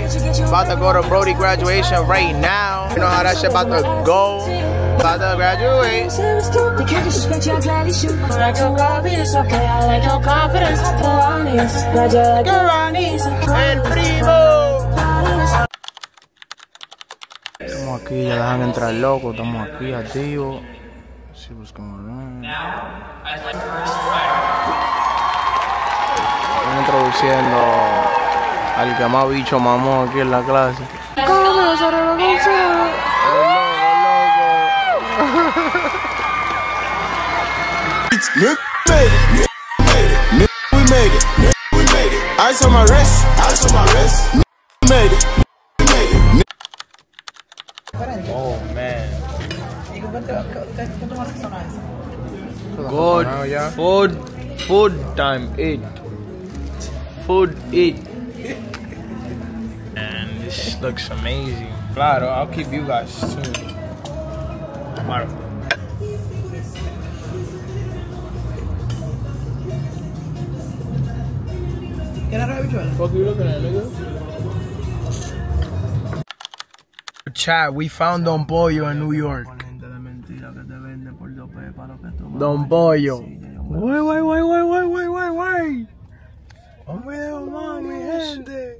About to go to Brody graduation right now. You know how that shit about to go. About to graduate. They can't disrespect you, I gladly shoot. Like your confidence, okay, I like your confidence. Go on this, like your like your on this. El primo. Estamos aquí, ya dejan entrar loco. Estamos aquí activos. See what's going on. Están introduciendo al que más bicho mamó aquí en la clase. It. Nigga made it. Nigga, we made it. We made it. Ice on my wrist. Ice on my wrist. Nigga made it. Made it. Oh man. Good food, food time eat. Food eat. And this looks amazing. Claro, I'll keep you guys tuned. Wonderful. Fuck you looking at, nigga? Chat, we found Don Pollo in New York. Don Pollo. Wait, wait, wait, wait, wait, wait, wait, wait. Vamos más, mi gente.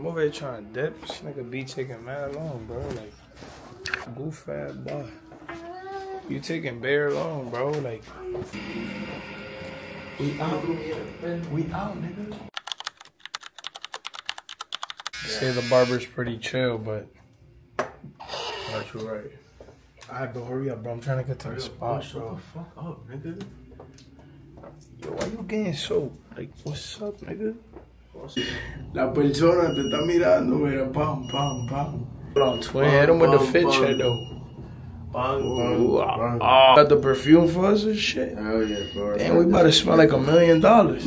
I'm over here trying to dip. This nigga be taking mad long, bro. Like, goof fat boy. You taking bare long, bro. Like, we out. We out, nigga. Say the barber's pretty chill, but not you right. Alright, bro, hurry up, bro. I'm trying to get to the spot, bro. Fuck up, nigga. Yo, why you getting so like? What's up, nigga? La persona te está mirando, mira, pam, pam, pam. Hold on, twin. Hit him with the Bum, fit bum, check bum. though. Bang, Ooh, bang, ah, ah. Got the perfume for us and shit. Hell yeah, bro. Damn, we about to smell like a million dollars.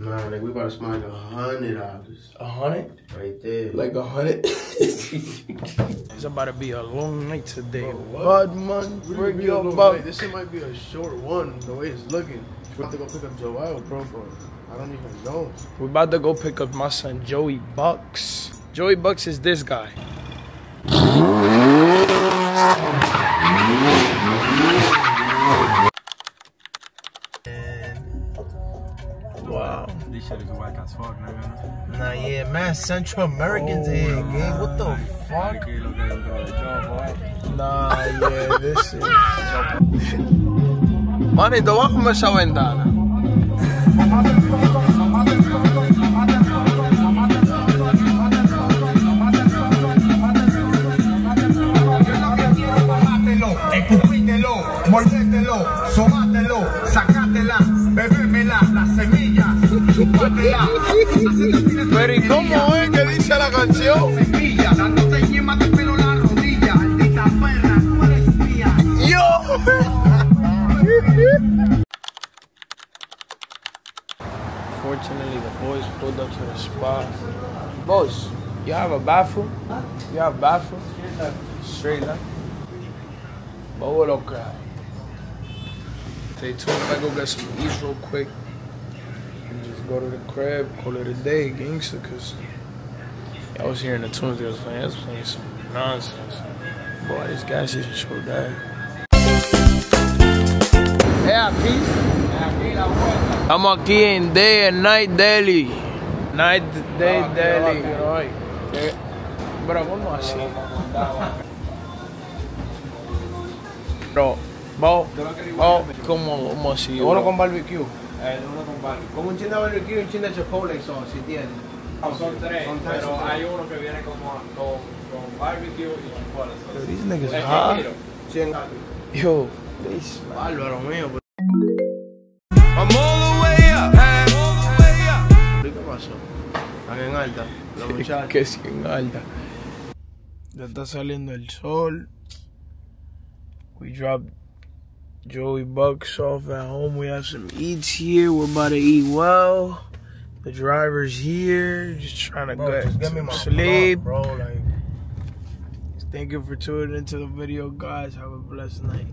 Nah, nigga, we about to smile a hundred dollars. A hundred? Right there. Like a hundred? it's about to be a long night today. Bud man, bring your buck. This shit might be a short one, the way it's looking. We have to go pick up Joel, bro, but I don't even know. We're about to go pick up my son Joey Bucks. Joey Bucks is this guy. Wow. This shit is whack as fuck, nigga. Nah, yeah, man, Central Americans here, gang. Oh, what the fuck? Aquí lo que lo que yo, boy. Nah, yeah, this is. Manito, bájame esa escupítelo, mordételo, sobátelo, sacátela, bebémela, la semilla, chupátela. Pero ¿y cómo es que dice la canción? Semilla, dándote yema de pelo en la rodilla, maldita perra, tú eres mía. Yo! Fortunately, the boys pulled up to the spot. Boss, you have a bathroom? You have a bathroom? Straight. Bobo lo crowd. Stay tuned. I go get some eats real quick. And just go to the crib, call it a day, gangster, because I was hearing the tunes they was playing. I was playing some nonsense. Boy, this gas station so bad. Hey, aquí. En Day and Night Daily. Night Day ah, Deli. qué va, qué ¿Qué? Bro, ¿cómo así? Bro, vos, vos, ¿cómo, cómo así? Uno con barbecue. El uno con barbecue. Con un chin de barbecue y un chin de chipotle sauce, si tiene. Son tres, Son tres, pero son hay uno que viene como con, con barbecue y chipotle. Yo, These niggas. Cien. Yo, smell. Bárbaro mío. pero- I'm all the way up. I'm all the way up. ¿Y ¿Qué pasó? Están en alta, los muchachos. Que sin alta. Ya está saliendo el sol. We dropped Joey Bucks off at home. We have some eats here. We're about to eat well. The driver's here, just trying to Bro, get just give me some my sleep. bro. Like, Thank you for tuning into the video, guys. Have a blessed night.